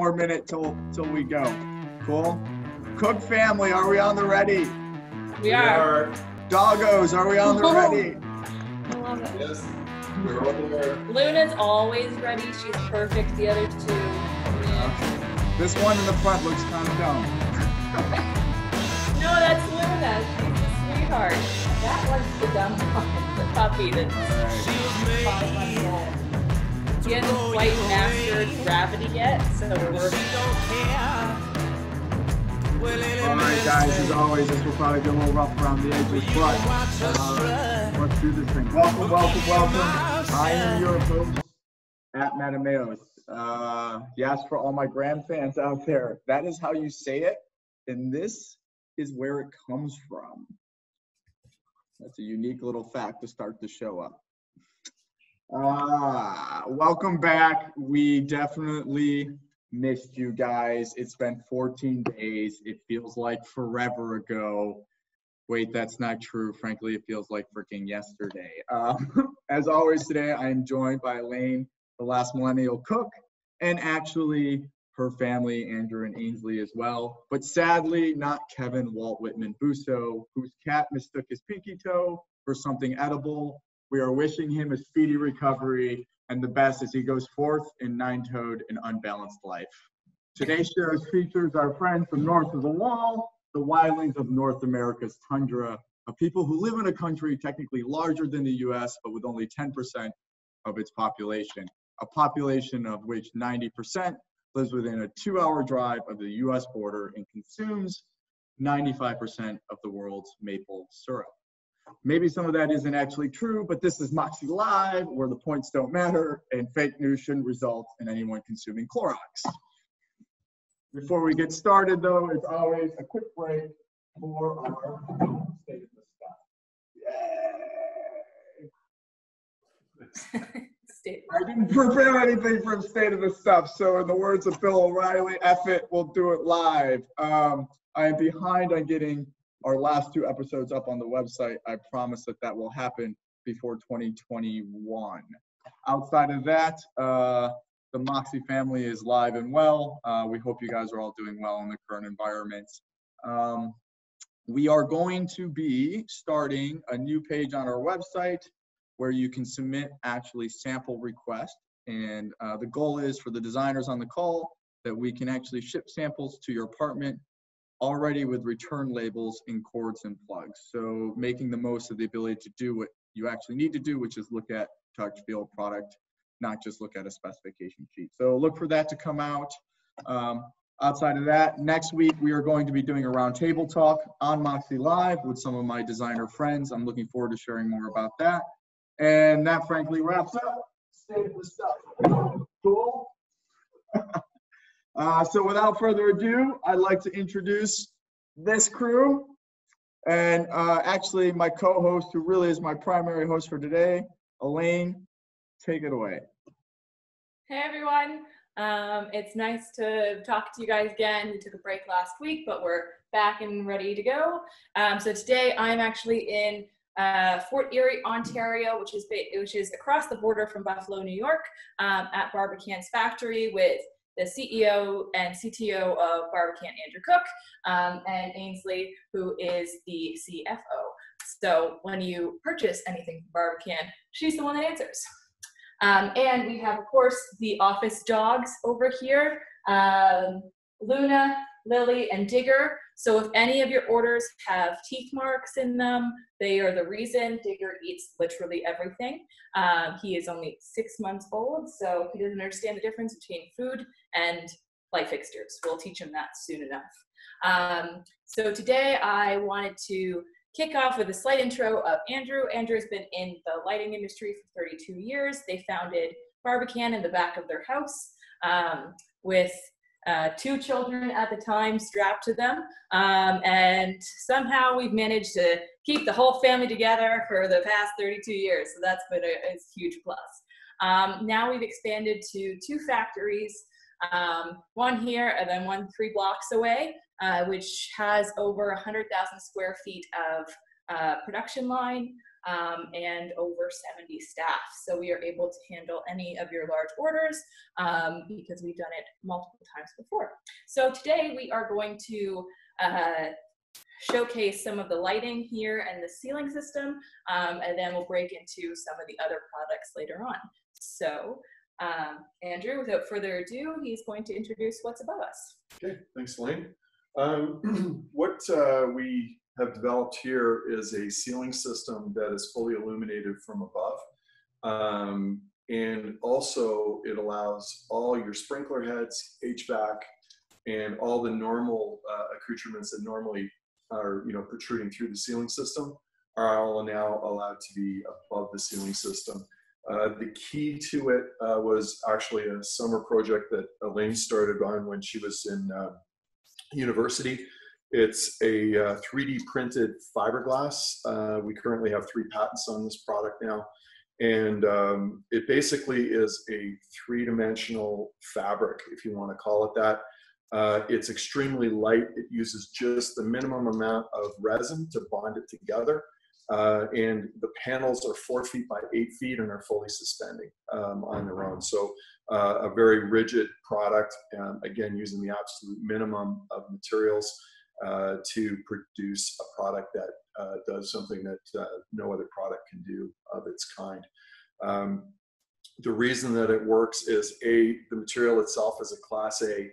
more minute till till we go. Cool. Cook family, are we on the ready? We are. Doggos, are we on the ready? I love it. Yes, we're all there. Luna's always ready. She's perfect. The other two. yeah. This one in the front looks kind of dumb. No, that's Luna. She's a sweetheart. That one's the dumb one. The puppy that's five months old. She hasn't quite mastered gravity yet, so we're working. All right, guys. As always, this will probably be a little rough around the edges, but uh, let's do this thing. Welcome, welcome, welcome. I am your host at Matameos. Uh, yes, for all my grand fans out there, that is how you say it, and this is where it comes from. That's a unique little fact to start the show up. Uh, welcome back. We definitely missed you guys. It's been 14 days. It feels like forever ago. Wait, that's not true. Frankly, it feels like freaking yesterday. Um, as always, today I am joined by Elaine, the last millennial cook, and actually her family, Andrew and Ainsley as well. But sadly, not Kevin Walt Whitman Busso, whose cat mistook his pinky toe for something edible. We are wishing him a speedy recovery and the best as he goes forth in nine-toed and unbalanced life. Today's show features our friends from north of the wall, the wildlings of North America's tundra, of people who live in a country technically larger than the US, but with only 10% of its population, a population of which 90% lives within a two-hour drive of the US border and consumes 95% of the world's maple syrup. Maybe some of that isn't actually true, but this is Moxie Live, where the points don't matter and fake news shouldn't result in anyone consuming Clorox. Before we get started, though, it's always, a quick break for our state of the stuff. Yay! State. I didn't prepare anything from State of the Stuff, so in the words of Bill O'Reilly, F it, we'll do it live. Um, I am behind on getting our last two episodes up on the website. I promise that that will happen before 2021. Outside of that, uh, the Moxie family is live and well. Uh, we hope you guys are all doing well in the current environment. Um, we are going to be starting a new page on our website where you can submit actually sample requests. And uh, the goal is for the designers on the call that we can actually ship samples to your apartment already with return labels in cords and plugs. So making the most of the ability to do what you actually need to do, which is look at touch, feel product, not just look at a specification sheet. So look for that to come out. Um, outside of that, next week we are going to be doing a roundtable talk on Moxie Live with some of my designer friends. I'm looking forward to sharing more about that. And that frankly wraps up State of the Stuff. Cool? Uh, so without further ado, I'd like to introduce this crew and uh, actually my co-host who really is my primary host for today, Elaine, take it away. Hey everyone. Um, it's nice to talk to you guys again. We took a break last week, but we're back and ready to go. Um, so today I'm actually in uh, Fort Erie, Ontario, which is which is across the border from Buffalo, New York, um, at Barbican's factory with the CEO and CTO of Barbican, Andrew Cook, um, and Ainsley, who is the CFO. So when you purchase anything from Barbican, she's the one that answers. Um, and we have, of course, the office dogs over here, um, Luna, Lily, and Digger. So if any of your orders have teeth marks in them, they are the reason. Digger eats literally everything. Um, he is only six months old, so he doesn't understand the difference between food and light fixtures. We'll teach him that soon enough. Um, so today I wanted to kick off with a slight intro of Andrew. Andrew has been in the lighting industry for 32 years. They founded Barbican in the back of their house um, with uh, two children at the time strapped to them. Um, and somehow we've managed to keep the whole family together for the past 32 years. So that's been a, a huge plus. Um, now we've expanded to two factories, um, one here and then one three blocks away, uh, which has over 100,000 square feet of uh, production line um, and over 70 staff. So we are able to handle any of your large orders um, because we've done it multiple times before. So today we are going to uh, showcase some of the lighting here and the ceiling system, um, and then we'll break into some of the other products later on. So um, Andrew, without further ado, he's going to introduce what's above us. Okay, thanks, Elaine. Um, what uh, we have developed here is a ceiling system that is fully illuminated from above. Um, and also it allows all your sprinkler heads, HVAC, and all the normal uh, accoutrements that normally are you know protruding through the ceiling system are all now allowed to be above the ceiling system. Uh, the key to it uh, was actually a summer project that Elaine started on when she was in uh, university. It's a 3D uh, printed fiberglass. Uh, we currently have three patents on this product now. And um, it basically is a three dimensional fabric, if you want to call it that. Uh, it's extremely light. It uses just the minimum amount of resin to bond it together. Uh, and the panels are four feet by eight feet and are fully suspending um, on their own. So uh, a very rigid product, um, again, using the absolute minimum of materials uh, to produce a product that uh, does something that uh, no other product can do of its kind. Um, the reason that it works is A, the material itself is a class A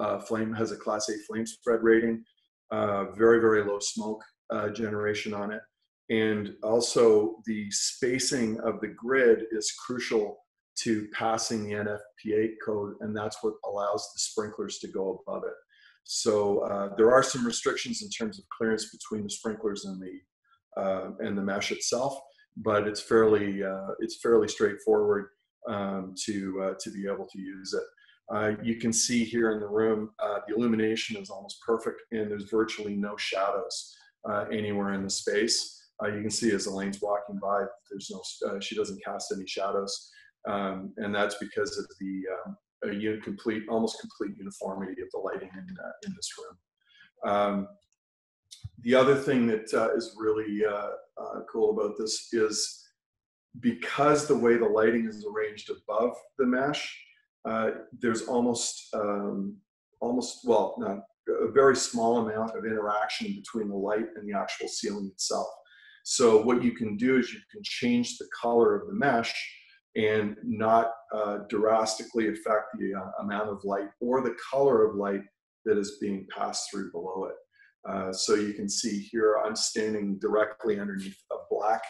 uh, flame, has a class A flame spread rating, very, very low smoke generation on it. And also the spacing of the grid is crucial to passing the NFPA code, and that's what allows the sprinklers to go above it. So uh, there are some restrictions in terms of clearance between the sprinklers and the uh, and the mesh itself, but it's fairly uh, it's fairly straightforward um, to uh, to be able to use it. Uh, you can see here in the room uh, the illumination is almost perfect, and there's virtually no shadows anywhere in the space. You can see as Elaine's walking by, there's no, she doesn't cast any shadows. Um, and that's because of the um, a complete, almost complete uniformity of the lighting in, uh, in this room. Um, the other thing that uh, is really uh, uh, cool about this is because the way the lighting is arranged above the mesh, there's almost, um, almost, well, not, a very small amount of interaction between the light and the actual ceiling itself. So what you can do is you can change the color of the mesh and not uh, drastically affect the uh, amount of light or the color of light that is being passed through below it. Uh, so you can see here I'm standing directly underneath a black,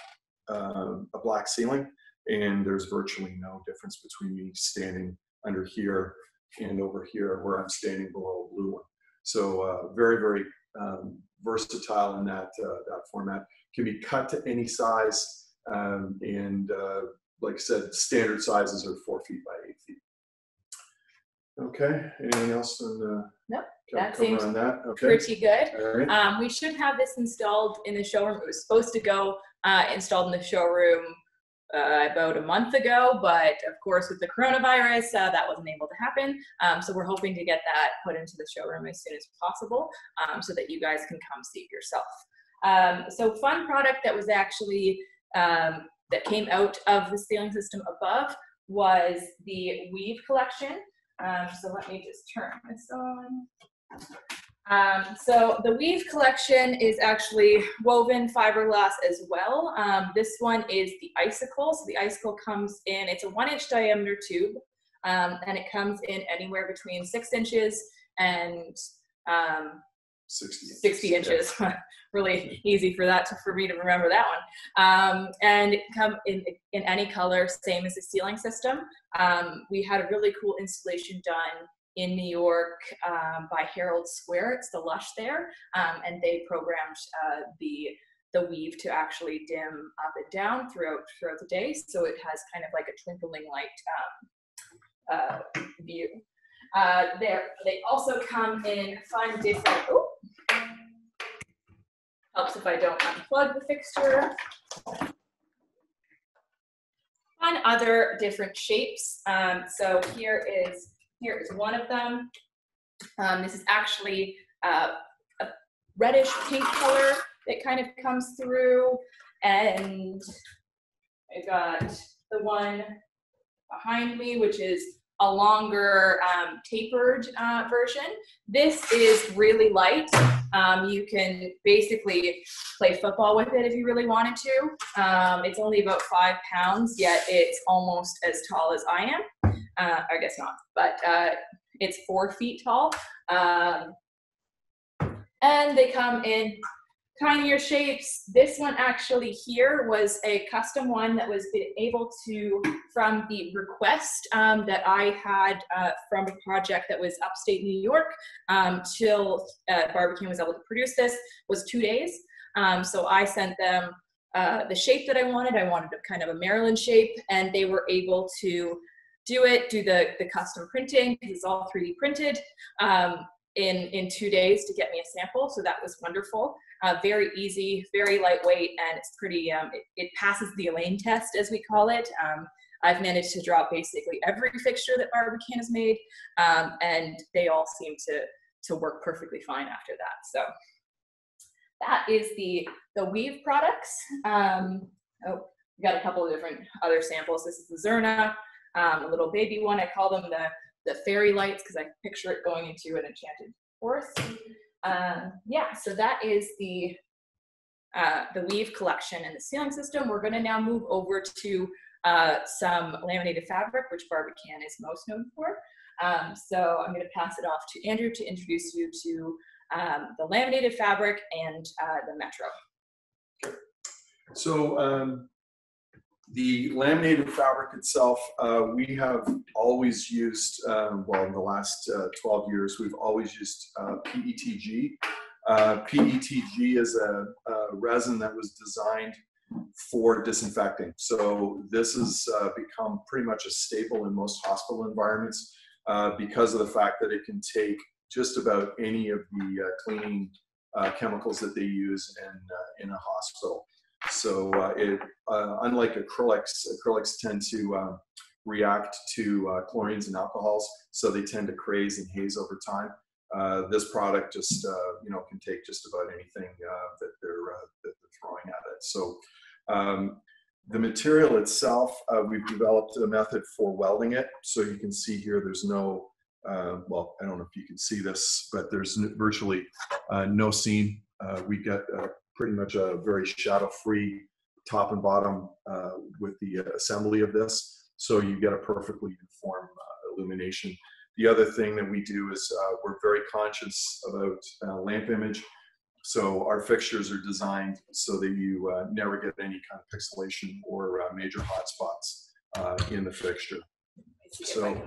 um, a black ceiling and there's virtually no difference between me standing under here and over here where I'm standing below a blue one. So uh, very, very um, versatile in that, uh, that format can be cut to any size. Um, and uh, like I said, standard sizes are four feet by eight feet. Okay, anything else on the? Nope, that seems on that? Okay. Pretty good. All right. Um, we should have this installed in the showroom. It was supposed to go uh, installed in the showroom uh, about a month ago, but of course with the coronavirus, uh, that wasn't able to happen. Um, so we're hoping to get that put into the showroom as soon as possible um, so that you guys can come see it yourself. Um, so fun product that was actually, um, that came out of the ceiling system above was the weave collection. Um, so let me just turn this on. Um, so the weave collection is actually woven fiberglass as well. Um, this one is the icicle. So the icicle comes in, it's a one inch diameter tube um, and it comes in anywhere between six inches and um, 60 inches. 60 inches. really easy for that to, for me to remember that one. Um, and come in, in any color, same as the ceiling system. Um, we had a really cool installation done in New York um, by Herald Square. It's the Lush there, um, and they programmed uh, the the weave to actually dim up and down throughout throughout the day, so it has kind of like a twinkling light um, uh, view. Uh, there, they also come in fun different. Oh, helps if I don't unplug the fixture. Fun other different shapes. Um, so here is here is one of them. Um, this is actually uh, a reddish pink color that kind of comes through. And I got the one behind me, which is a longer um, tapered uh, version. This is really light. Um, you can basically play football with it if you really wanted to. Um, it's only about five pounds, yet it's almost as tall as I am. Uh, I guess not, but uh, it's four feet tall. Um, and they come in tinier shapes. This one actually here was a custom one that was able to, from the request um, that I had uh, from a project that was upstate New York um, till uh, was able to produce this was two days. Um, so I sent them uh, the shape that I wanted. I wanted a kind of a Maryland shape and they were able to do it, do the, the custom printing because it's all 3D printed um, in, in two days to get me a sample. So that was wonderful. Uh, very easy, very lightweight, and it's pretty, um, it, it, passes the Elaine test, as we call it. Um, I've managed to draw basically every fixture that Barbican has made, um, and they all seem to, to work perfectly fine after that. So that is the, the weave products. Um, oh, we got a couple of different other samples. This is the Zerna, um, a little baby one. I call them the, the fairy lights because I picture it going into an enchanted forest. Um, yeah, so that is the uh, the weave collection and the ceiling system. We're going to now move over to uh, some laminated fabric, which Barbican is most known for. Um, so I'm going to pass it off to Andrew to introduce you to um, the laminated fabric and uh, the Metro. So um, the laminated fabric itself, uh, we have always used, um, well, in the last uh, 12 years, we've always used uh, PETG. Uh, PETG is a, a, resin that was designed for disinfecting. So this has uh, become pretty much a staple in most hospital environments because of the fact that it can take just about any of the cleaning chemicals that they use in, in a hospital. So uh, it, uh, unlike acrylics, acrylics tend to um, react to uh, chlorines and alcohols, so they tend to craze and haze over time. Uh, this product just uh, you know can take just about anything uh, that they're that they're throwing at it. So um, the material itself, we've developed a method for welding it. So you can see here, there's no well, I don't know if you can see this, but there's virtually no seam. we get pretty much a very shadow-free top and bottom uh, with the assembly of this. So you get a perfectly uniform uh, illumination. The other thing that we do is uh, we're very conscious about uh, lamp image. So our fixtures are designed so that you uh, never get any kind of pixelation or uh, major hotspots in the fixture. So,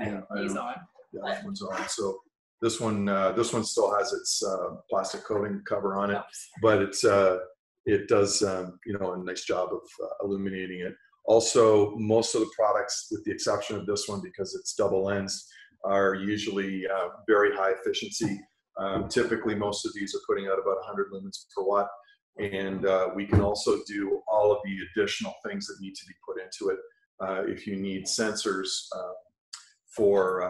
yeah, He's on. Yeah, one's on. So this one, uh, this one still has its uh, plastic coating cover on it, but it's uh, it does um, you know a nice job of uh, illuminating it. Also, most of the products, with the exception of this one because it's double lens, are usually uh, very high efficiency. Um, typically, most of these are putting out about 100 lumens per watt, and uh, we can also do all of the additional things that need to be put into it. if you need sensors for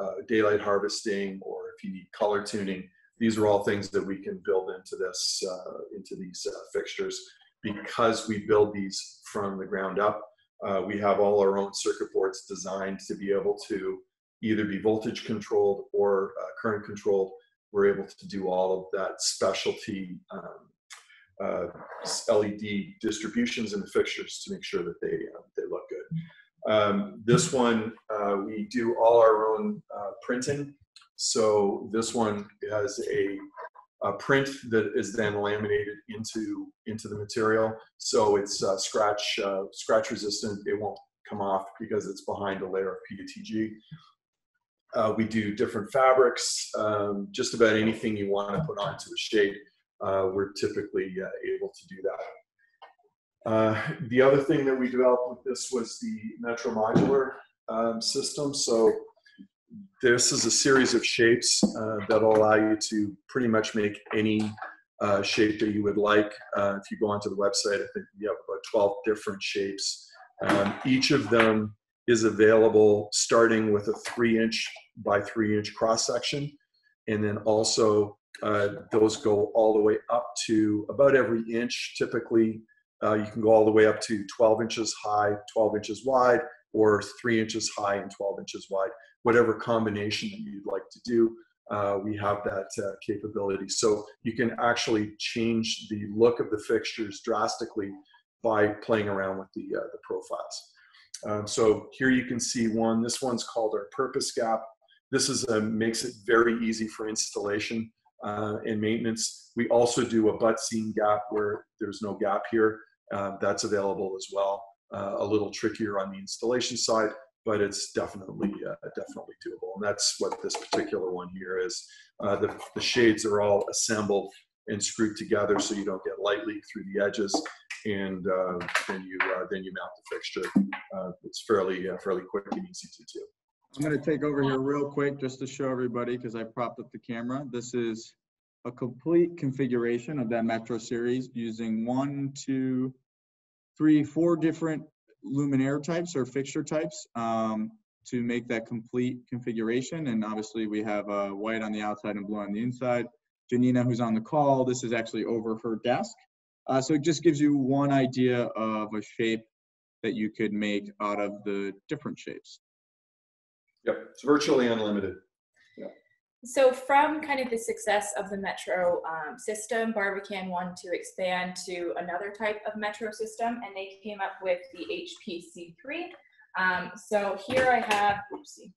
uh, daylight harvesting or if you need color tuning. These are all things that we can build into this, uh, into these uh, fixtures. Because we build these from the ground up, uh, we have all our own circuit boards designed to be able to either be voltage controlled or uh, current controlled. We're able to do all of that specialty um, uh, LED distributions in the fixtures to make sure that they, uh, they look good. Um, this one, uh, we do all our own uh, printing. So this one has a, a, print that is then laminated into, into the material. So it's uh, scratch, uh, scratch resistant. It won't come off because it's behind a layer of PETG. Uh, we do different fabrics, um, just about anything you want to put onto a shade. Uh, we're typically able to do that. Uh, the other thing that we developed with this was the Metro Modular um, system. So this is a series of shapes uh, that'll allow you to pretty much make any uh, shape that you would like. Uh, if you go onto the website, I think we have about 12 different shapes. Um, each of them is available starting with a three inch by three inch cross section and then also uh, those go all the way up to about every inch. Typically, uh, you can go all the way up to 12 inches high, 12 inches wide, or three inches high and 12 inches wide. Whatever combination that you'd like to do, uh, we have that uh, capability. So you can actually change the look of the fixtures drastically by playing around with the, uh, the profiles. Um, so here you can see one. This one's called our purpose gap. This is a, makes it very easy for installation uh, and maintenance. We also do a butt seam gap where there's no gap here. Uh, that's available as well. Uh, a little trickier on the installation side, but it's definitely uh, definitely doable. And that's what this particular one here is. Uh, the, the shades are all assembled and screwed together so you don't get light leak through the edges and uh, then you uh, then you mount the fixture. It's fairly fairly quick and easy to do. I'm gonna take over here real quick just to show everybody, because I propped up the camera. This is a complete configuration of that Metro series using one, two, three, four different luminaire types or fixture types um, to make that complete configuration. And obviously we have uh, white on the outside and blue on the inside. Janina, who's on the call, this is actually over her desk. Uh, so it just gives you one idea of a shape that you could make out of the different shapes. Yep, it's virtually unlimited. So from kind of the success of the Metro um, system, Barbican wanted to expand to another type of Metro system, and they came up with the HPC3. Um, so here I have, oopsie,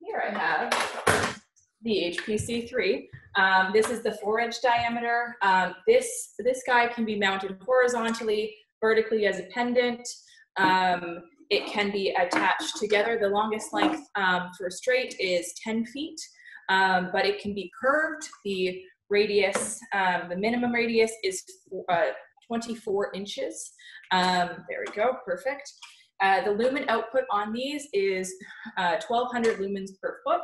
here I have the HPC3. Um, this is the four inch diameter. Um, this, this guy can be mounted horizontally, vertically as a pendant. It can be attached together. The longest length um, for straight is 10 feet, um, but it can be curved. The radius, um, the minimum radius is uh, 24 inches. Um, there we go, perfect. Uh, the lumen output on these is uh, 1200 lumens per foot,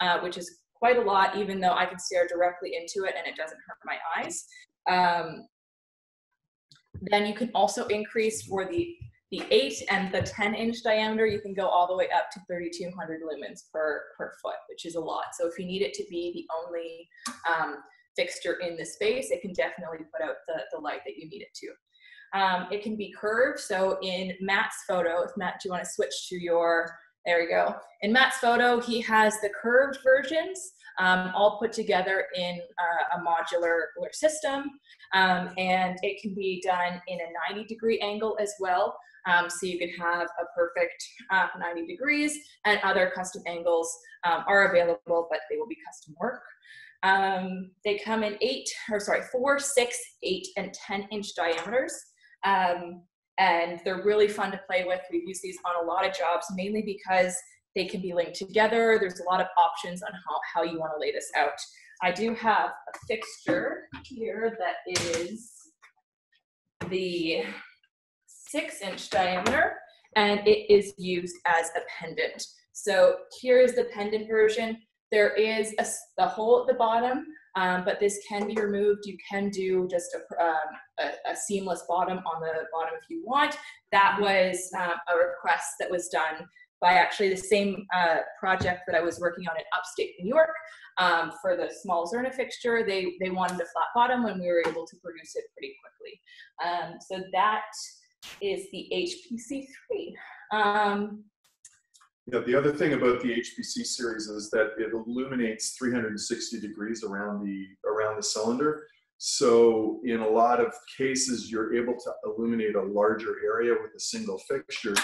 uh, which is quite a lot, even though I can stare directly into it and it doesn't hurt my eyes. Um, then you can also increase for the the 8 and the 10 inch diameter, you can go all the way up to 3,200 lumens per, per foot, which is a lot. So if you need it to be the only um, fixture in the space, it can definitely put out the, the light that you need it to. Um, it can be curved. So in Matt's photo, if Matt, do you want to switch to your, there we go. In Matt's photo, he has the curved versions um, all put together in uh, a modular system. Um, and it can be done in a 90 degree angle as well. Um, so you can have a perfect uh, 90 degrees and other custom angles um, are available, but they will be custom work. Um, they come in eight, or sorry, four, six, eight, and 10 inch diameters. Um, and they're really fun to play with. We've used these on a lot of jobs, mainly because they can be linked together. There's a lot of options on how, how you want to lay this out. I do have a fixture here that is the six inch diameter and it is used as a pendant. So here is the pendant version. There is a, hole at the bottom, um, but this can be removed. You can do just a, um, a, a, seamless bottom on the bottom if you want. That was um, a request that was done by actually the same uh, project that I was working on in upstate New York um, for the small Zerna fixture. They, they wanted a flat bottom and we were able to produce it pretty quickly. Um, so that is the HPC3. Um, yeah, the other thing about the HPC series is that it illuminates 360 degrees around the around the cylinder. So in a lot of cases, you're able to illuminate a larger area with a single fixture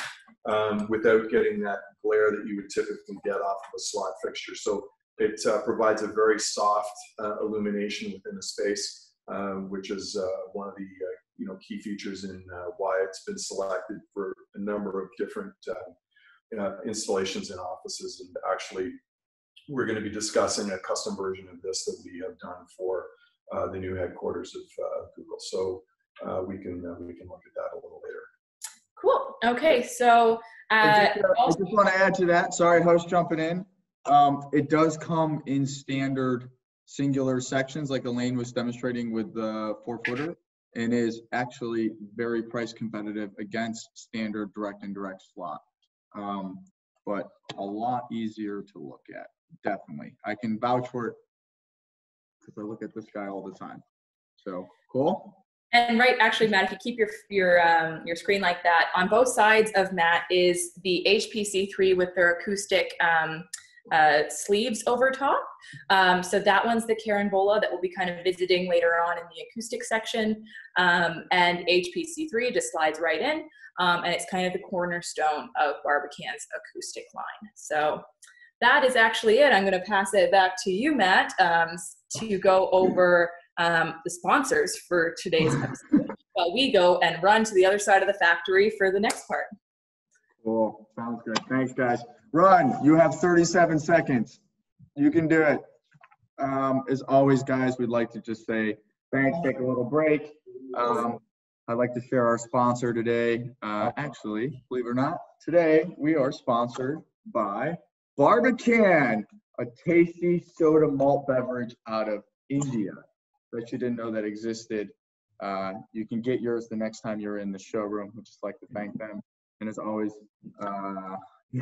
um, without getting that glare that you would typically get off of a slot fixture. So it uh, provides a very soft uh, illumination within the space, um, which is uh, one of the uh, you know key features in uh, why it's been selected for a number of different uh, installations in offices. And actually, we're going to be discussing a custom version of this that we have done for the new headquarters of Google. So we can we can look at that a little later. Cool. Okay, so uh, I just, uh, I just want to add to that. Sorry, host jumping in. Um, it does come in standard singular sections, like Elaine was demonstrating with the four footer, and is actually very price competitive against standard direct and direct slot. Um, but a lot easier to look at, definitely. I can vouch for it because I look at this guy all the time. So cool. And right, actually, Matt, if you keep your your um, your screen like that, on both sides of Matt is the HPC3 with their acoustic um, uh, sleeves over top. Um, so that one's the carambola that we'll be kind of visiting later on in the acoustic section. Um, and HPC3 just slides right in, um, and it's kind of the cornerstone of Barbican's acoustic line. So that is actually it. I'm going to pass it back to you, Matt, um, to go over um, the sponsors for today's episode. While we go and run to the other side of the factory for the next part. Cool. Sounds good. Thanks, guys. Run. You have 37 seconds. You can do it. Um, as always, guys, we'd like to just say thanks, take a little break. Um, I'd like to share our sponsor today. Uh, actually, believe it or not, today we are sponsored by Barbican, a tasty soda malt beverage out of India. Bet you didn't know that existed. Uh, you can get yours the next time you're in the showroom. We'd just like to thank them. And as always, uh,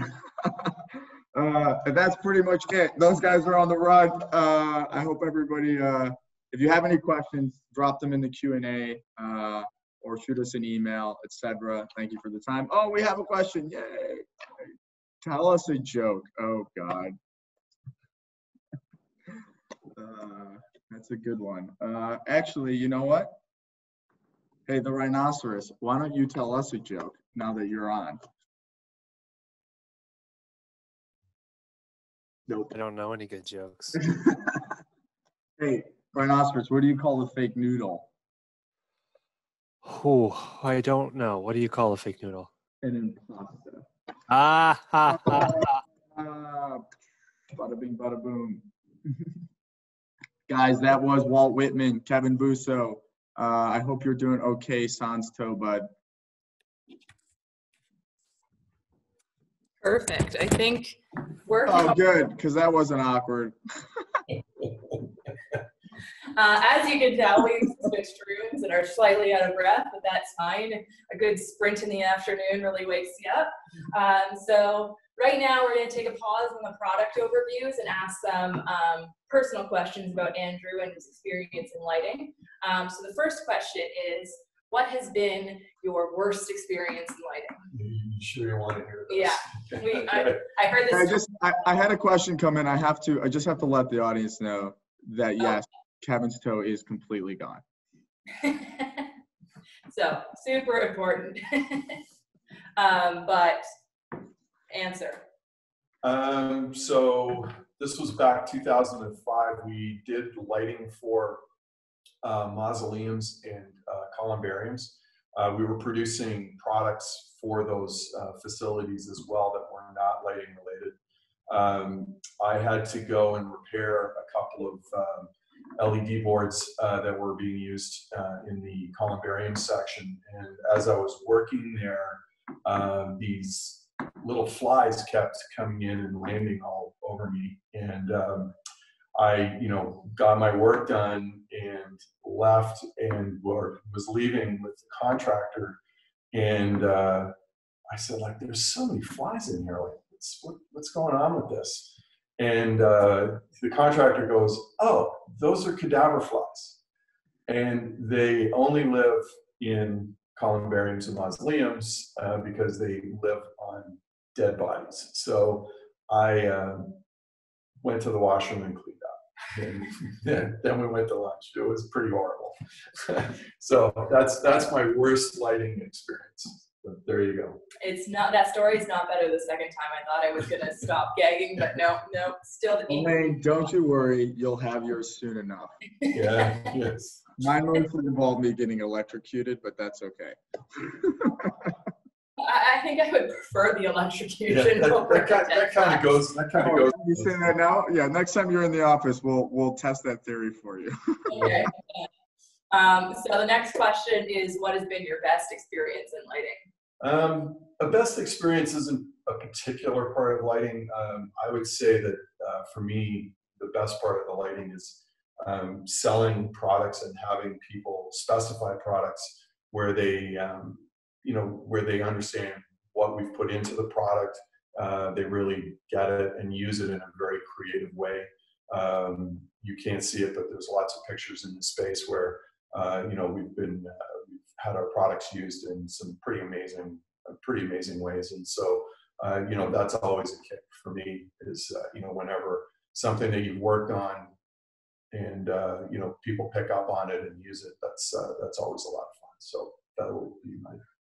uh, and that's pretty much it. Those guys are on the run. Uh, I hope everybody, uh, if you have any questions, drop them in the Q&A uh, or shoot us an email, etc. Thank you for the time. Oh, we have a question. Yay. Tell us a joke. Oh, God. Uh, that's a good one. Uh, actually, you know what? Hey, the rhinoceros, why don't you tell us a joke now that you're on? Nope. I don't know any good jokes. Hey, rhinoceros, what do you call a fake noodle? Oh, I don't know. What do you call a fake noodle? An impasta. Ah, ha, ha, ha. Ah, bada bing, bada boom. Guys, that was Walt Whitman, Kevin Busso. Uh, I hope you're doing okay, Sans Toe Bud. Perfect. I think we're Oh, good, because that wasn't awkward. Uh, as you can tell, we've switched rooms and are slightly out of breath, but that's fine. A good sprint in the afternoon really wakes you up. Um, so right now we're going to take a pause on the product overviews and ask some um, personal questions about Andrew and his experience in lighting. Um, so the first question is, what has been your worst experience in lighting? You sure you want to hear this? Yeah. We, I, Okay. I heard I just, I, I had a question come in. I have to, I just have to let the audience know that Oh. yes, Kevin's toe is completely gone. so super important. um, but answer. Um, so this was back 2005. We did lighting for uh, mausoleums and uh, columbariums. Uh, we were producing products for those uh, facilities as well that were not lighting related. Um, I had to go and repair a couple of um, LED boards uh, that were being used uh, in the columbarium section. And as I was working there, um, these little flies kept coming in and landing all over me. And um, I, you know, got my work done and left and was leaving with the contractor. And uh, I said, like, there's so many flies in here. Like, what's, what, what's going on with this? And uh, the contractor goes, oh, those are cadaver flies. And they only live in columbariums and mausoleums uh, because they live on dead bodies. So I um, went to the washroom and cleaned then, then we went to lunch. It was pretty horrible. so that's that's my worst lighting experience. But there you go. It's not that story is not better the second time. I thought I was gonna stop gagging, but no, no, still the Elaine, don't you worry, you'll have yours soon enough. Yeah. yes. Mine mostly involved me getting electrocuted, but that's okay. I, I think I would prefer the Yeah, electrocution that, over that, kind, that kind of goes. That kind of Oh, goes. you saying that now? Yeah, next time you're in the office, we'll we'll test that theory for you. Okay. Um, so the next question is, what has been your best experience in lighting? Um, a best experience isn't a particular part of lighting. Um, I would say that uh, for me, the best part of the lighting is um, selling products and having people specify products where they, um, you know, where they understand what we've put into the product. Uh, they really get it and use it in a very creative way. Um, you can't see it, but there's lots of pictures in the space where uh, you know we've been uh, we've had our products used in some pretty amazing, uh, pretty amazing ways, and so uh, you know that's always a kick for me. Is uh, you know whenever something that you've worked on and you know people pick up on it and use it, that's that's always a lot of fun. So that would be my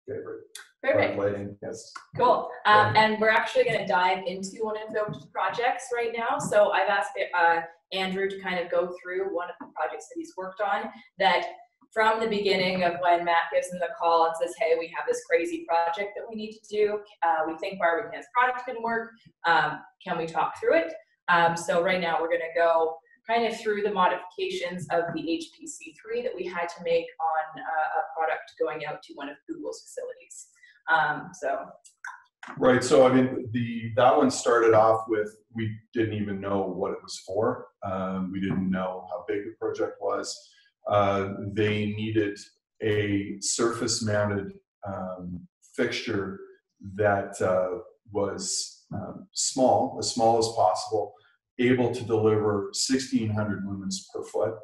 favorite. Perfect. Lighting, yes. Cool. Um, and we're actually going to dive into one of those projects right now. So I've asked uh, Andrew to kind of go through one of the projects that he's worked on that from the beginning of when Matt gives him the call and says, hey, we have this crazy project that we need to do. Uh, we think Barbican's product can work. Um, can we talk through it? Um, so right now we're going to go kind of through the modifications of the HPC3 that we had to make on uh, a product going out to one of Google's facilities. Um, so. Right. So I mean, the that one started off with we didn't even know what it was for. Um, we didn't know how big the project was. Uh, they needed a surface-mounted um, fixture that uh, was um, small, as small as possible, able to deliver 1600 lumens per foot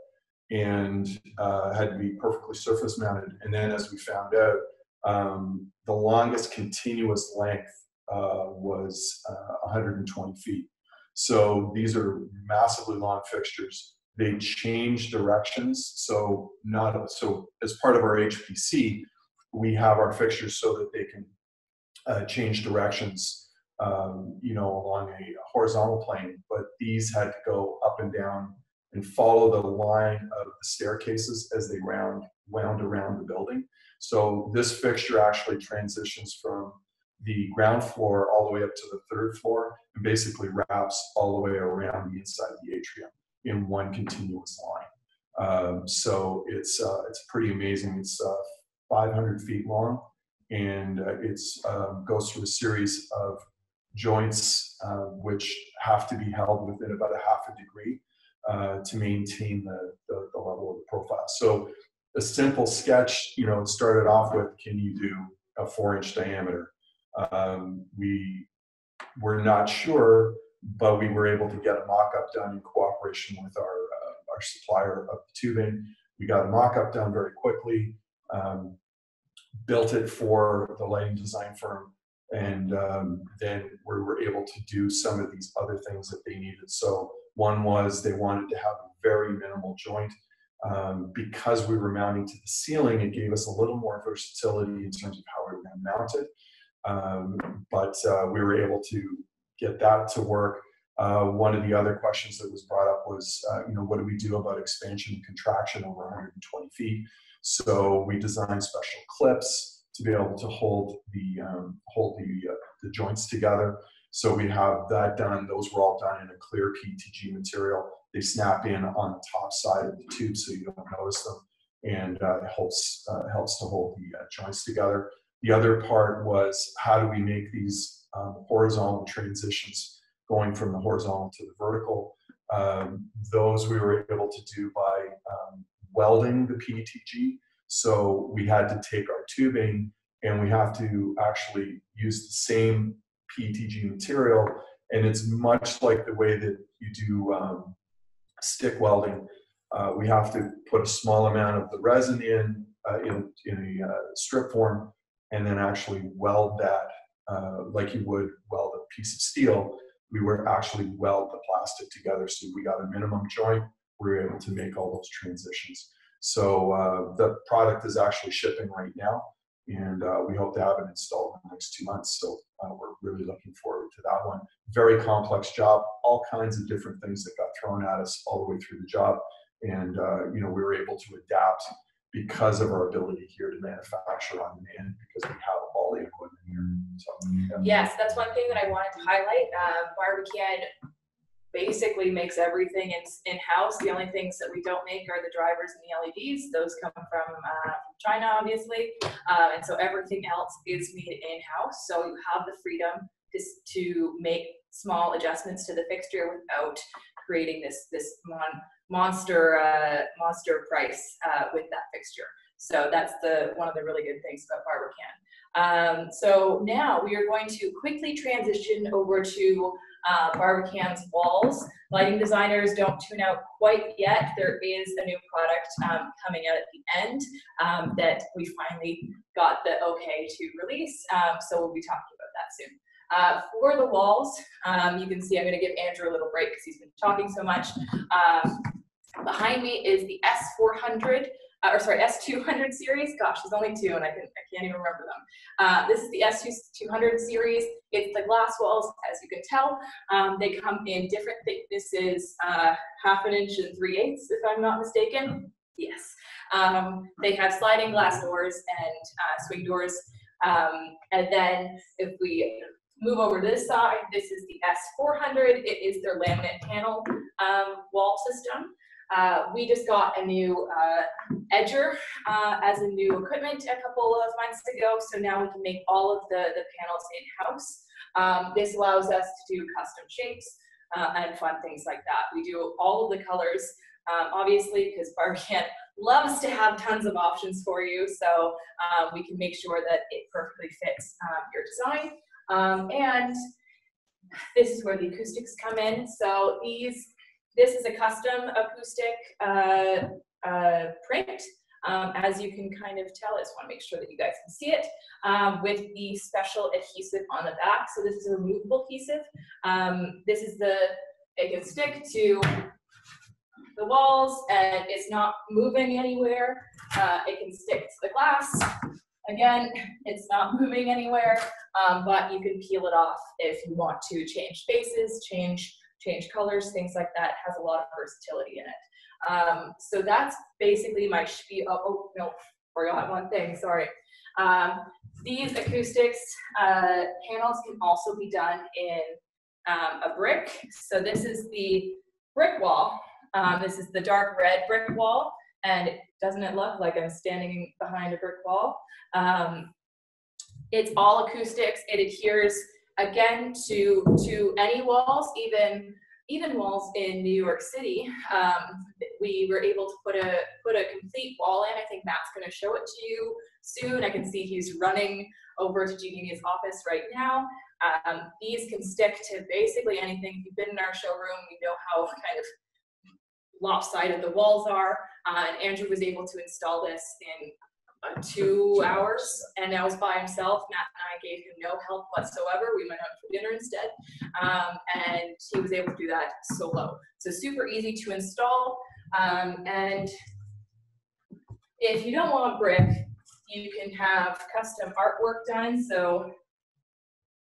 and uh, had to be perfectly surface mounted. And then as we found out, um, the longest continuous length uh, was uh, 120 feet. So these are massively long fixtures. They change directions. So not so as part of our HPC, we have our fixtures so that they can uh, change directions um, you know, along a horizontal plane, but these had to go up and down and follow the line of the staircases as they round wound around the building. So this fixture actually transitions from the ground floor all the way up to the third floor and basically wraps all the way around the inside of the atrium in one continuous line. Um, so it's uh, it's pretty amazing. It's uh, 500 feet long and uh, it's um, goes through a series of joints, uh, which have to be held within about a half a degree uh, to maintain the, the, the, level of the profile. So a simple sketch, you know, started off with, can you do a four inch diameter? Um, we were not sure, but we were able to get a mock-up done in cooperation with our, uh, our supplier of tubing. We got a mock-up done very quickly, um, built it for the lighting design firm, and um, then we were able to do some of these other things that they needed. So one was they wanted to have a very minimal joint. Um, because we were mounting to the ceiling, it gave us a little more versatility in terms of how we were going to mount it. Um, but uh, we were able to get that to work. Uh, one of the other questions that was brought up was, uh, you know, what do we do about expansion and contraction over 120 feet? So we designed special clips to be able to hold the um, hold the uh, the joints together. So we have that done. Those were all done in a clear PETG material. They snap in on the top side of the tube, so you don't notice them, and uh, it helps uh, helps to hold the uh, joints together. The other part was how do we make these um, horizontal transitions going from the horizontal to the vertical. Um, those we were able to do by um, welding the PETG so we had to take our tubing and we have to actually use the same PETG material. And it's much like the way that you do um, stick welding. Uh, we have to put a small amount of the resin in, uh, in, in a uh, strip form, and then actually weld that uh, like you would weld a piece of steel. We were actually weld the plastic together, so we got a minimum joint. We were able to make all those transitions. So uh, the product is actually shipping right now, and uh, we hope to have it installed in the next two months. So uh, we're really looking forward to that one. Very complex job, all kinds of different things that got thrown at us all the way through the job, and uh, you know we were able to adapt because of our ability here to manufacture on demand because we have all the equipment here. So, yeah. Yes, that's one thing that I wanted to highlight. Uh, Barbican basically makes everything in, in-house. The only things that we don't make are the drivers and the LEDs. Those come from, uh, China, obviously. Uh, and so everything else is made in-house. So you have the freedom to, to make small adjustments to the fixture without creating this, this mon monster, uh, monster price uh, with that fixture. So that's the one of the really good things about Barbican. Um, so now we are going to quickly transition over to uh, Barbican's walls. Lighting designers don't tune out quite yet. There is a new product um, coming out at the end um, that we finally got the okay to release. Um, so we'll be talking about that soon. Uh, for the walls, um, you can see I'm going to give Andrew a little break because he's been talking so much. Um, behind me is the S400 uh, or sorry, S200 series. Gosh, there's only two, and I, can, I can't even remember them. Uh, this is the S200 series. It's the glass walls, as you can tell. Um, they come in different thicknesses, uh, half an inch and three eighths, if I'm not mistaken. Yes. Um, they have sliding glass doors and uh, swing doors. Um, and then if we move over to this side, this is the S400. It is their laminate panel um, wall system. Uh, we just got a new uh, edger uh, as a new equipment a couple of months ago, so now we can make all of the, the panels in-house. Um, this allows us to do custom shapes uh, and fun things like that. We do all of the colors, um, obviously, because Barbican loves to have tons of options for you, so um, we can make sure that it perfectly fits um, your design. Um, and this is where the acoustics come in. So these this is a custom acoustic uh, uh, print. Um, as you can kind of tell, I just want to make sure that you guys can see it, um, with the special adhesive on the back. So this is a removable adhesive. Um, this is the, it can stick to the walls and it's not moving anywhere. Uh, it can stick to the glass. Again, it's not moving anywhere, um, but you can peel it off if you want to change spaces, change change colors, things like that. It has a lot of versatility in it. Um, so that's basically my spiel. Oh, oh, no, forgot one thing, sorry. Um, these acoustics uh, panels can also be done in um, a brick. So this is the brick wall. Um, this is the dark red brick wall. And doesn't it look like I'm standing behind a brick wall? Um, it's all acoustics. It adheres again to to any walls, even even walls in New York City. Um, we were able to put a put a complete wall in. I think Matt's going to show it to you soon. I can see he's running over to Eugenia's office right now. Um, these can stick to basically anything. If you've been in our showroom, we know how kind of lopsided the walls are. Uh, and Andrew was able to install this in two hours, and I was by himself. Matt and I gave him no help whatsoever. We went out for dinner instead, um, and he was able to do that solo. So super easy to install, um, and if you don't want brick, you can have custom artwork done. So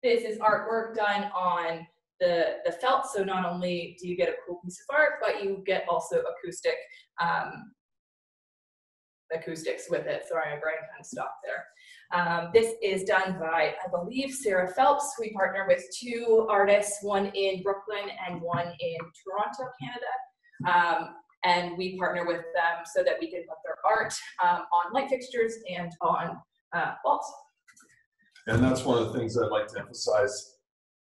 this is artwork done on the, the felt. So not only do you get a cool piece of art, but you get also acoustic um, acoustics with it. Sorry, my brain kind of stopped there. Um, this is done by, I believe, Sarah Phelps. We partner with two artists, one in Brooklyn and one in Toronto, Canada. Um, and we partner with them so that we can put their art um, on light fixtures and on uh, walls. And that's one of the things I'd like to emphasize.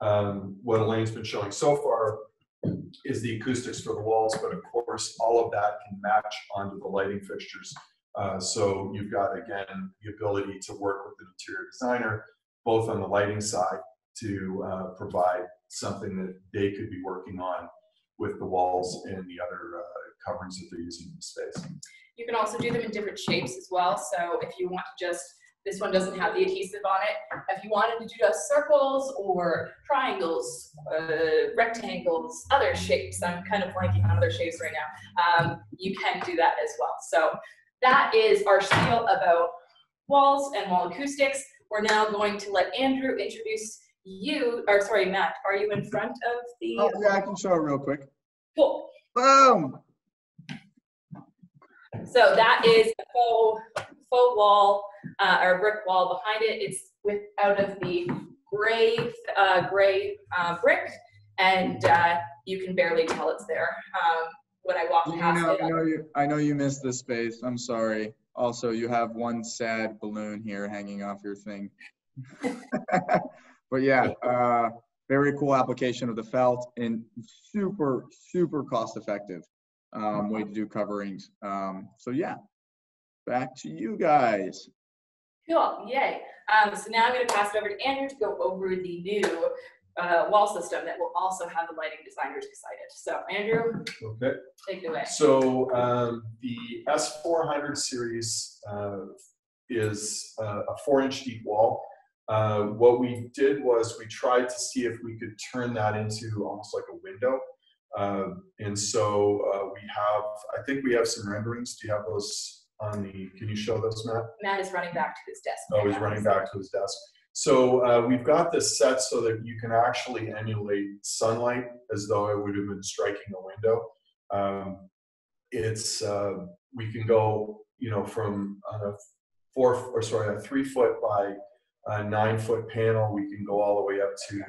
Um, what Elaine's been showing so far is the acoustics for the walls, but of course, all of that can match onto the lighting fixtures. Uh, so you've got, again, the ability to work with the interior designer, both on the lighting side to uh, provide something that they could be working on with the walls and the other uh, coverings that they're using in the space. You can also do them in different shapes as well. So if you want to just, this one doesn't have the adhesive on it. If you wanted to do just circles or triangles, uh, rectangles, other shapes, I'm kind of blanking on other shapes right now, um, you can do that as well. So that is our spiel about walls and wall acoustics. We're now going to let Andrew introduce you, or sorry, Matt, are you in front of the? Oh, yeah, I can show it real quick. Cool. Boom! So that is a faux, faux wall, uh, or brick wall behind it. It's with out of the gray, uh, gray uh, brick, and uh, you can barely tell it's there. Um, when I walk You past know, it. I know you, I know you missed this space. I'm sorry. Also, you have one sad balloon here hanging off your thing. But yeah, uh, very cool application of the felt and super, super cost effective, um, way to do coverings. Um, so yeah, back to you guys. Cool, yay. Um, so now I'm gonna pass it over to Andrew to go over the new uh, wall system that will also have the lighting designers excited. So Andrew, Okay. take it away. So um, the S400 series uh, is uh, a four-inch deep wall. Uh, what we did was we tried to see if we could turn that into almost like a window. Um, and so uh, we have, I think we have some renderings. Do you have those on the? Can you show those, Matt? Matt is running back to his desk. Oh, he's running back to his desk. So uh, we've got this set so that you can actually emulate sunlight as though it would have been striking a window. Um, it's uh, we can go, you know, from a four or sorry, a three foot by a nine foot panel. We can go all the way up to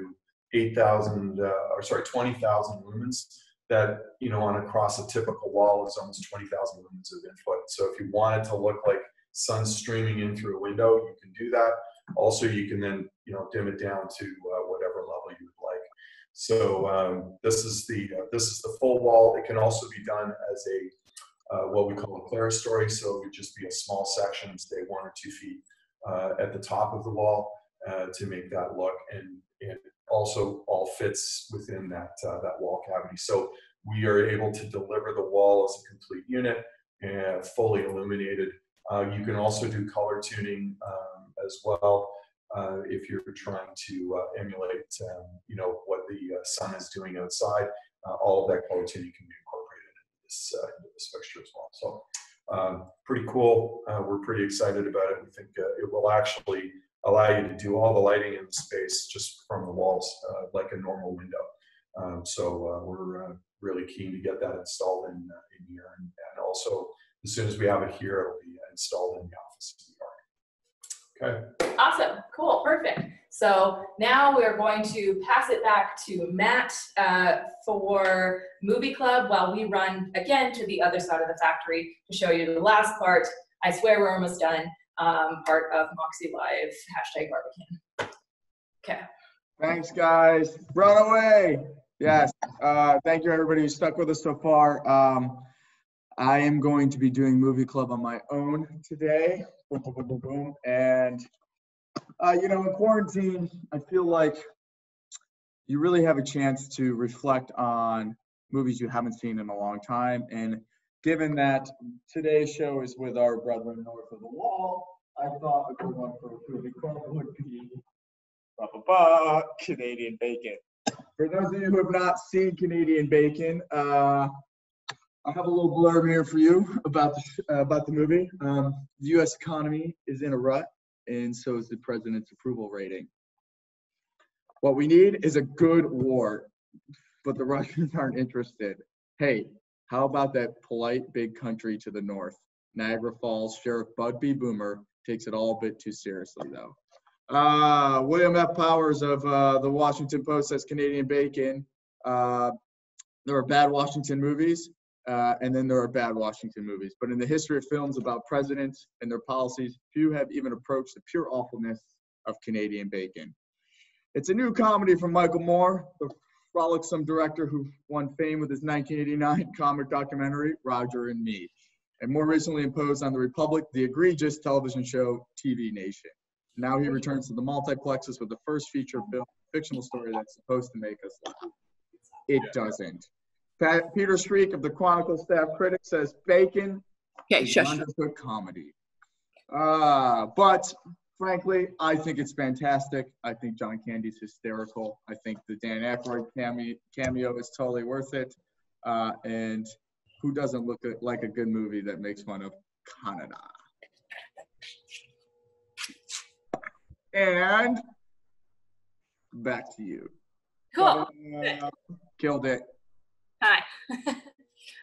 eight thousand uh, or sorry, twenty thousand lumens. That you know, on across a typical wall is almost twenty thousand lumens of input. So if you wanted to look like sun streaming in through a window, you can do that. Also, you can then you know dim it down to uh, whatever level you would like. So um, this is the uh, this is the full wall. It can also be done as a uh, what we call a clerestory. So it would just be a small section, say one or two feet uh, at the top of the wall uh, to make that look, and it also all fits within that uh, that wall cavity. So we are able to deliver the wall as a complete unit and fully illuminated. Uh, you can also do color tuning um, as well uh, if you're trying to uh, emulate, um, you know, what the uh, sun is doing outside. Uh, all of that color can be incorporated into this, uh, into this fixture as well. So um, pretty cool. we're pretty excited about it. We think it will actually allow you to do all the lighting in the space just from the walls, like a normal window. Um, so we're really keen to get that installed in, in here. And, and also, as soon as we have it here, it'll be installed in the office. Okay. Awesome, cool, perfect. So now we are going to pass it back to Matt uh, for Movie Club while we run again to the other side of the factory to show you the last part. I swear we're almost done. Um, part of Moxie Live hashtag Barbican. Okay. Thanks, guys. Run away. Yes. Uh, thank you, everybody who stuck with us so far. Um, I am going to be doing movie club on my own today. Boom, boom, boom, boom, boom. And, uh, you know, in quarantine, I feel like you really have a chance to reflect on movies you haven't seen in a long time. And given that today's show is with our brethren north of the wall, I thought a good one for a movie would be bah, bah, bah, Canadian Bacon. For those of you who have not seen Canadian Bacon, uh, I have a little blurb here for you about the, uh, about the movie. Um, the U.S. economy is in a rut, and so is the president's approval rating. What we need is a good war, but the Russians aren't interested. Hey, how about that polite big country to the north? Niagara Falls Sheriff Bud B. Boomer takes it all a bit too seriously, though. Uh, William F. Powers of uh, the Washington Post says Canadian Bacon. Uh, there are bad Washington movies, uh, and then there are bad Washington movies. But in the history of films about presidents and their policies, few have even approached the pure awfulness of Canadian Bacon. It's a new comedy from Michael Moore, the frolicsome director who won fame with his 1989 comic documentary, Roger and Me, and more recently imposed on the Republic the egregious television show TV Nation. Now he returns to the multiplexes with the first feature film fictional story that's supposed to make us laugh. It doesn't. Pat, Peter Stack of the Chronicle staff critic says Bacon Okay, is shush. understood comedy. Uh, but frankly, I think it's fantastic. I think John Candy's hysterical. I think the Dan Aykroyd cameo, cameo is totally worth it. Uh, and who doesn't look at, like a good movie that makes fun of Canada? And back to you. Cool. Uh, killed it. Hi.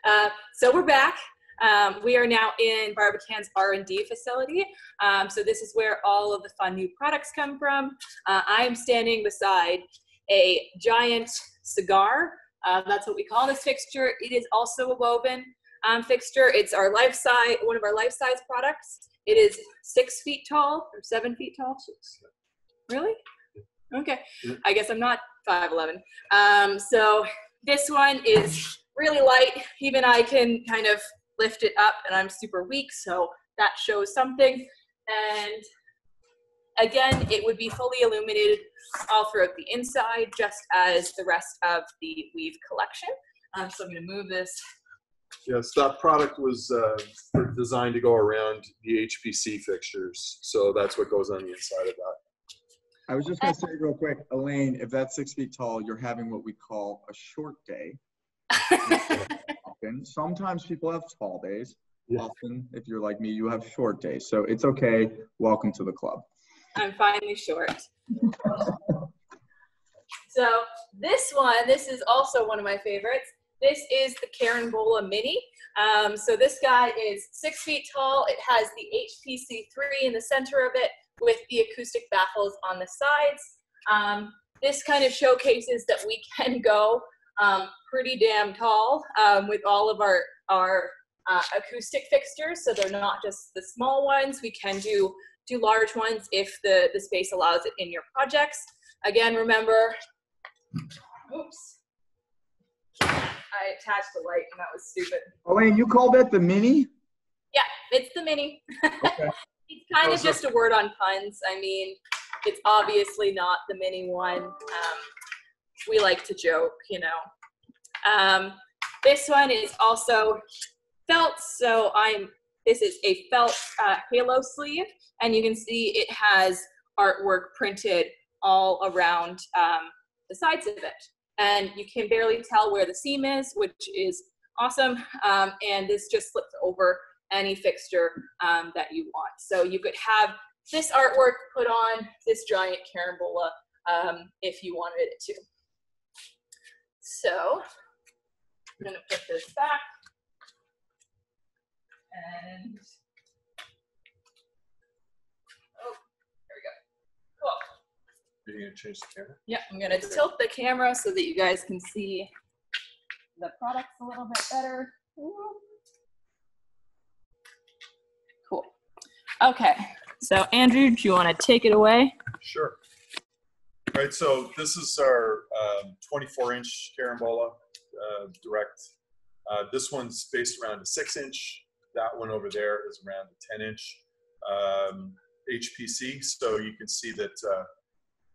uh, so we're back. Um, we are now in Barbican's R&D facility. Um, so this is where all of the fun new products come from. Uh, I am standing beside a giant cigar. Uh, that's what we call this fixture. It is also a woven um, fixture. It's our life size, one of our life size products. It is six feet tall or seven feet tall. Really? Okay. I guess I'm not 5'11. Um, so this one is really light. Even I can kind of lift it up and I'm super weak, so that shows something. And again, it would be fully illuminated all throughout the inside, just as the rest of the weave collection. Um, so I'm going to move this. Yes, that product was uh, designed to go around the HPC fixtures. So that's what goes on the inside of that. I was just gonna say real quick, Elaine, if that's six feet tall, you're having what we call a short day. Often, sometimes people have tall days. Yeah. Often, if you're like me, you have short days. So it's okay. Welcome to the club. I'm finally short. so this one, this is also one of my favorites. This is the Carambola Mini. Um, so this guy is six feet tall. It has the HPC3 in the center of it with the acoustic baffles on the sides. Um, this kind of showcases that we can go um, pretty damn tall um, with all of our, our uh, acoustic fixtures. So they're not just the small ones. We can do do large ones if the, the space allows it in your projects. Again, remember, oops, I attached the light and that was stupid. Elaine, you called that the mini? Yeah, it's the mini. Okay. It's kind of just a word on puns. I mean, it's obviously not the mini one. Um, we like to joke, you know. Um, this one is also felt, so I'm. This is a felt uh, halo sleeve, and you can see it has artwork printed all around um, the sides of it, and you can barely tell where the seam is, which is awesome. Um, and this just slips over any fixture um, that you want. So you could have this artwork put on this giant carambola um, if you wanted it to. So I'm gonna put this back. And, oh, there we go. Cool. Are you gonna change the camera? Yeah, I'm gonna tilt the camera so that you guys can see the products a little bit better. Cool. Okay, so Andrew, do you want to take it away? Sure. All right, so this is our um, 24 inch carambola uh, direct. Uh, this one's based around a six inch. That one over there is around a 10 inch um, HPC. So you can see that uh,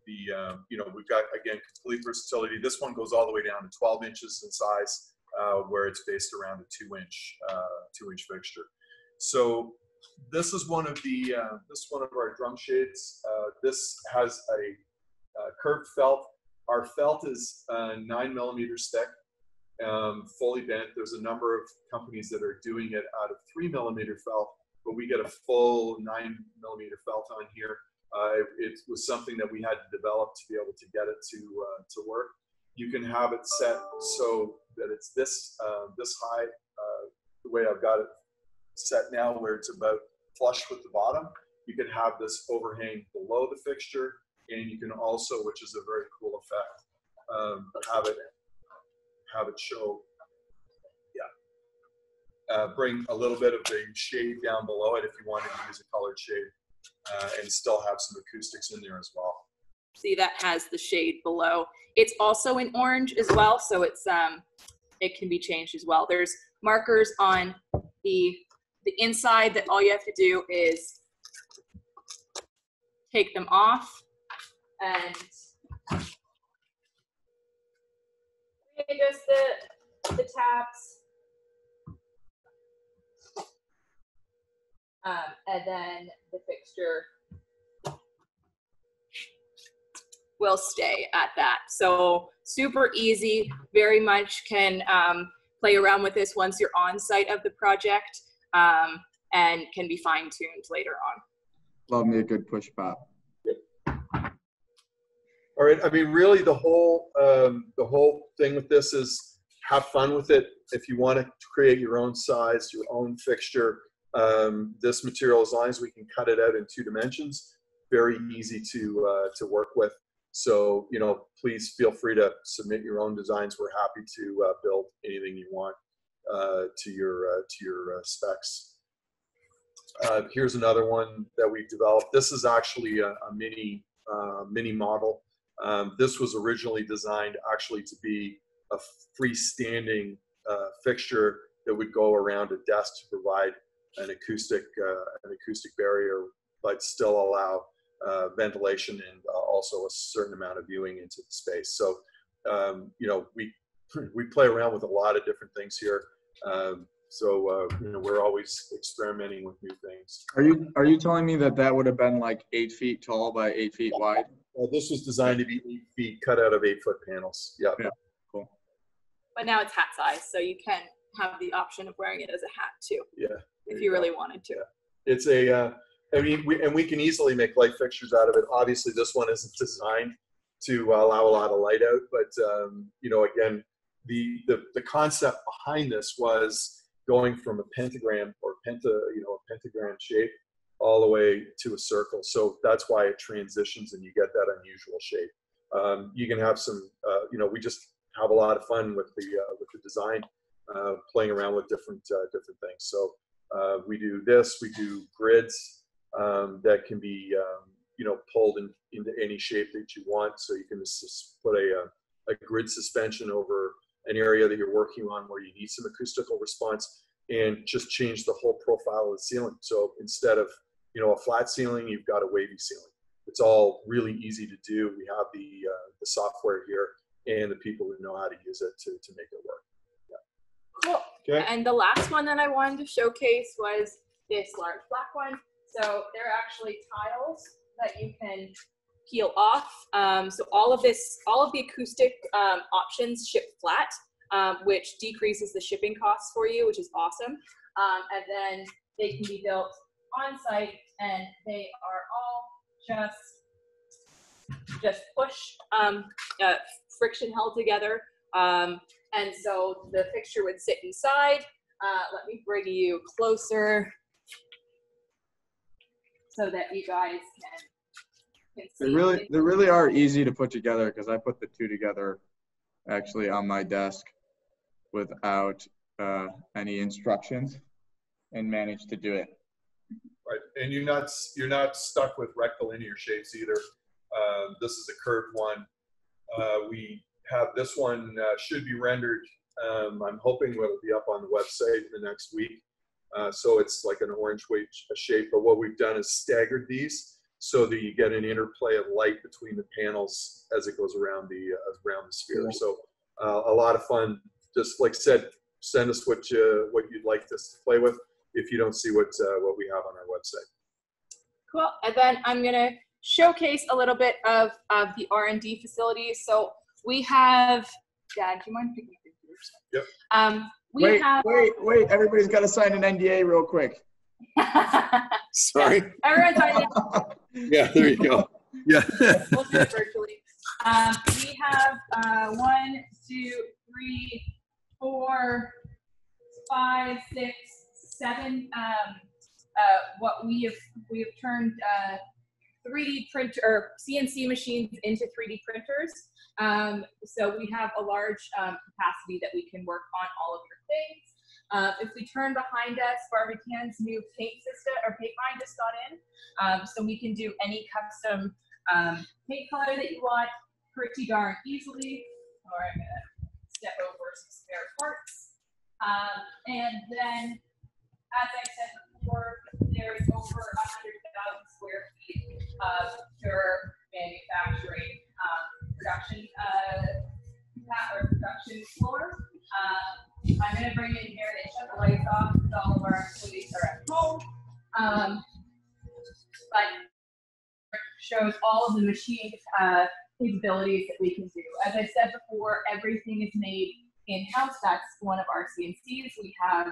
the, um, you know, we've got again complete versatility. This one goes all the way down to 12 inches in size, uh, where it's based around a two inch, uh, two inch fixture. So this is one of the, uh, this is one of our drum shades. Uh, this has a uh, curved felt. Our felt is uh, nine millimeters thick, um, fully bent. There's a number of companies that are doing it out of three millimeter felt, but we get a full nine millimeter felt on here. Uh, it was something that we had to develop to be able to get it to uh, to work. You can have it set so that it's this this high. The way I've got it set now, where it's about flush with the bottom. You can have this overhang below the fixture, and you can also, which is a very cool effect, um, have it have it show. Yeah, uh, bring a little bit of the shade down below it if you wanted to use a colored shade, uh, and still have some acoustics in there as well. See that has the shade below. It's also in orange as well, so it's um, it can be changed as well. There's markers on the the inside that all you have to do is take them off and just the the tabs. Um, and then the fixture will stay at that. So super easy, very much can um, play around with this once you're on site of the project um, and can be fine tuned later on. Love me a good push pop. All right. I mean, really, the whole um, the whole thing with this is have fun with it. If you want to create your own size, your own fixture, um, this material, as long as we can cut it out in two dimensions, very easy to uh, to work with. So, you know, please feel free to submit your own designs. We're happy to uh, build anything you want to your uh, to your uh, specs. Uh, here's another one that we've developed. This is actually a, a mini uh, mini model. Um, this was originally designed actually to be a freestanding uh, fixture that would go around a desk to provide an acoustic uh, an acoustic barrier, but still allow uh, ventilation and uh, also a certain amount of viewing into the space. So, um, you know, we we play around with a lot of different things here. Um, so, uh, you know, we're always experimenting with new things. Are you are you telling me that that would have been like eight feet tall by eight feet wide? Well, this was designed to be eight feet, cut out of eight foot panels. Yeah. Yeah. But now it's hat size, so you can have the option of wearing it as a hat too, Yeah. if you really wanted to. It's a, uh, I mean, we, and we can easily make light fixtures out of it. Obviously, this one isn't designed to allow a lot of light out, but um, you know, again, the, the the concept behind this was going from a pentagram or penta, you know, a pentagram shape all the way to a circle. So that's why it transitions and you get that unusual shape. Um, you can have some, uh, you know, we just have a lot of fun with the uh, with the design, uh, playing around with different uh, different things. So uh, we do this. We do grids um, that can be, um, you know, pulled in, into any shape that you want. So you can just put a, a, a grid suspension over an area that you're working on where you need some acoustical response and just change the whole profile of the ceiling. So instead of, you know, a flat ceiling, you've got a wavy ceiling. It's all really easy to do. We have the, uh, the software here and the people who know how to use it to, to make it work. Cool. Okay. And the last one that I wanted to showcase was this large black one. So they're actually tiles that you can peel off. Um, so all of this, all of the acoustic um, options ship flat, um, which decreases the shipping costs for you, which is awesome. Um, and then they can be built on site, and they are all just just push um, uh, friction held together. Um, and so the fixture would sit inside. Uh, let me bring you closer so that you guys can, can They really they really are easy to put together because I put the two together actually on my desk without uh, any instructions and managed to do it. Right, and you're not you're not stuck with rectilinear shapes either. Um, this is a curved one. Uh, we have this one uh, should be rendered. Um, I'm hoping it'll be up on the website in the next week. Uh, so it's like an orange shape. But what we've done is staggered these so that you get an interplay of light between the panels as it goes around the uh, around the sphere. Cool. So uh, a lot of fun. Just like said, send us what you what you'd like us to play with if you don't see what uh, what we have on our website. Cool. And then I'm gonna showcase a little bit of, of the R&D facility. So we have, Dad, do you mind picking up your yours? Yep. Um, we wait, have. wait, wait! Everybody's got to sign an NDA real quick. Sorry. Everyone's on Yeah, there you go. Yeah. we'll do it virtually. Um, we have uh, one, two, three, four, five, six, seven. Um, uh, what we have we have turned uh, 3D printer or CNC machines into 3D printers. Um, so we have a large um, capacity that we can work on all of your things. Uh, if we turn behind us, Barbican's new paint system or paint line just got in, um, so we can do any custom um, paint color that you want pretty darn easily. Or I'm gonna step over some spare parts. Um, and then, as I said before, there's over hundred thousand square feet of pure manufacturing um, production uh, or production floor. Um, I'm gonna bring in here. They shut the lights off. because All of our employees are at home. Um, but shows all of the machine uh, capabilities that we can do. As I said before, everything is made in-house. That's one of our CNCs. We have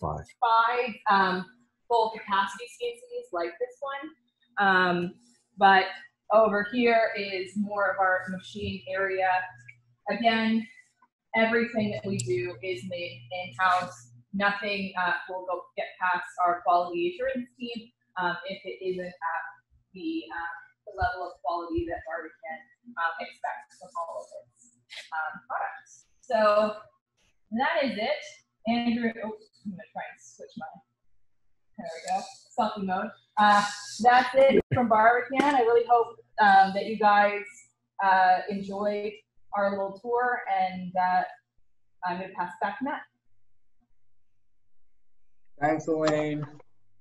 Five. five um, full capacity CNCs like this one. Um, but over here is more of our machine area. Again, everything that we do is made in-house. Nothing uh, will go get past our quality assurance team um, if it isn't at the, uh, the level of quality that Barbican um, expects from all of its um, products. So that is it. Andrew, oh, I'm gonna try and switch my. There we go. Selfie mode. Uh, that's it from Barbican. I really hope um, that you guys uh, enjoyed our little tour, and uh, I'm gonna pass back to Matt. Thanks, Elaine.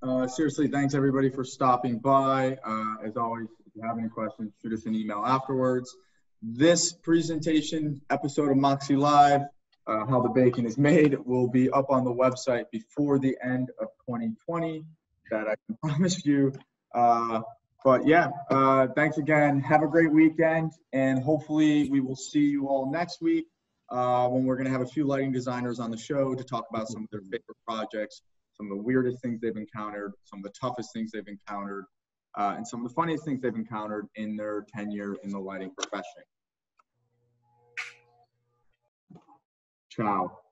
Uh, seriously, thanks everybody for stopping by. Uh, as always, if you have any questions, shoot us an email afterwards. This presentation episode of Moxie Live, uh, how the bacon is made, will be up on the website before the end of 2020. That I can promise you. But yeah, uh, thanks again. Have a great weekend, and hopefully we will see you all next week uh, when we're going to have a few lighting designers on the show to talk about some of their favorite projects, some of the weirdest things they've encountered, some of the toughest things they've encountered, uh, and some of the funniest things they've encountered in their tenure in the lighting profession. Ciao.